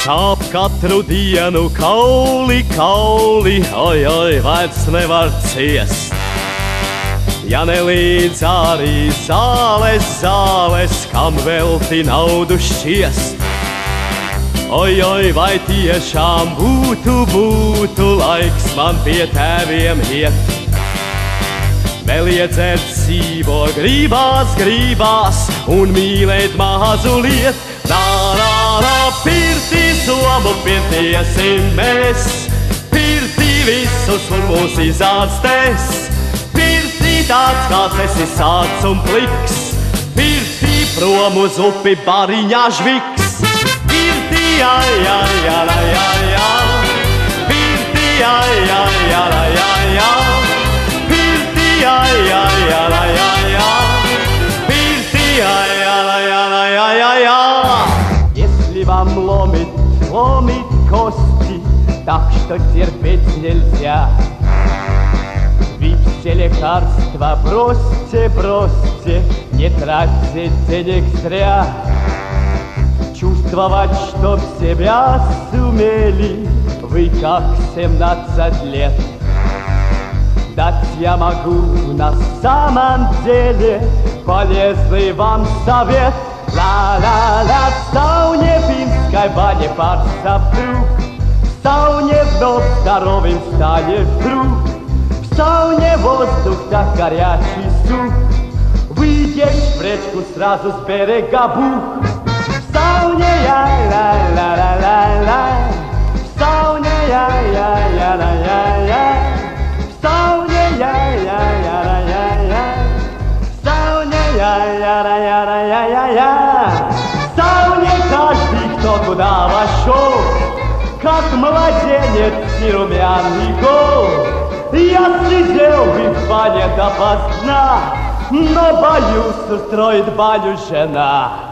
Sāp katru dienu kauli, kauli, oi, oi, vairs nevar ciest. Ja nelīdz arī zāles, zāles, kam velti naudu šķiest. Oi, oi, vai tiešām būtu, būtu laiks man pie tēviem iet. Vēl iedzert dzīvo, gribās, gribās un mīlēt mazu lietu. Tā, tā, tā, pirti somu pietiesim mēs, pirti visus un mūs izārstēs. Pirti tāds, kāds esi sāds un pliks, pirti prom uz upi bariņā žviks. Pirti, jā, jā, jā, jā, jā, jā, pirti, jā, jā, jā, jā, jā, pirti, jā, jā, jā, jā, jā, pirti, jā, jā, jā, jā, jā, jā. Если вам ломит, ломит кости, так что терпеть нельзя. Выпьте лекарства, бросьте, бросьте, не тратьте денег зря. Чувствовать, что в себя сумели вы как семнадцать лет. Дать я могу на самом деле полезный вам совет. Ла-ла-ла, финской Chyba nie patrza w próg Stał nie w starowym stanie dróg Stał nie wozduk, tak gariaci stuk Wyjdziesz wreczku srazu z berega buch Stał nie ja, la la la la la. Stał nie ja, ja, ja, la, ja, ja. Stał nie ja, ja, ja, la, ja, ja. Stał nie ja, ja, la, ja, ja, ja, ja. Кто туда вошел Как младенец и румяный гол. Я сидел в бане допоздна Но боюсь устроит баню жена